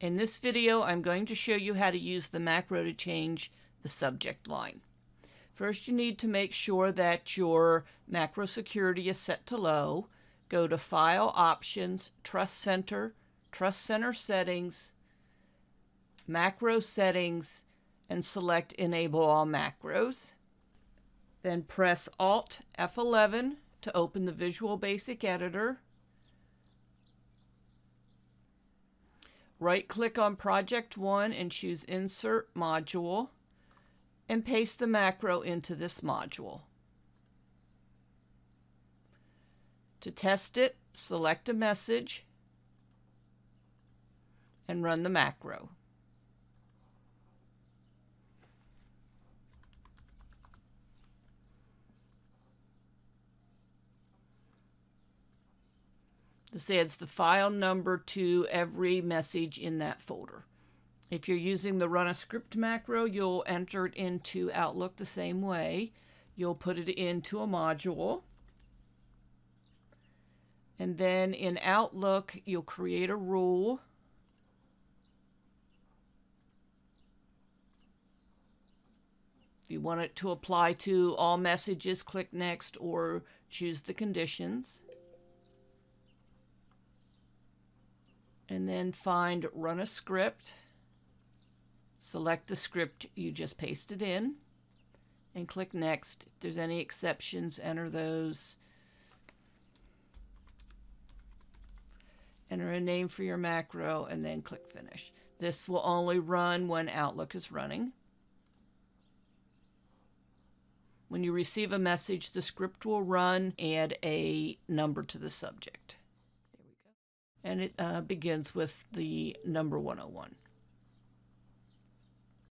In this video, I'm going to show you how to use the macro to change the subject line. First, you need to make sure that your macro security is set to low. Go to File Options, Trust Center, Trust Center Settings, Macro Settings, and select Enable All Macros. Then press Alt F11 to open the Visual Basic Editor. Right-click on Project 1 and choose Insert Module and paste the macro into this module. To test it, select a message and run the macro. Adds the file number to every message in that folder. If you're using the run a script macro, you'll enter it into Outlook the same way. You'll put it into a module. And then in Outlook, you'll create a rule. If you want it to apply to all messages, click Next or choose the conditions. And then find run a script. Select the script you just pasted in and click next. If there's any exceptions, enter those. Enter a name for your macro and then click finish. This will only run when Outlook is running. When you receive a message, the script will run, add a number to the subject and it uh, begins with the number 101.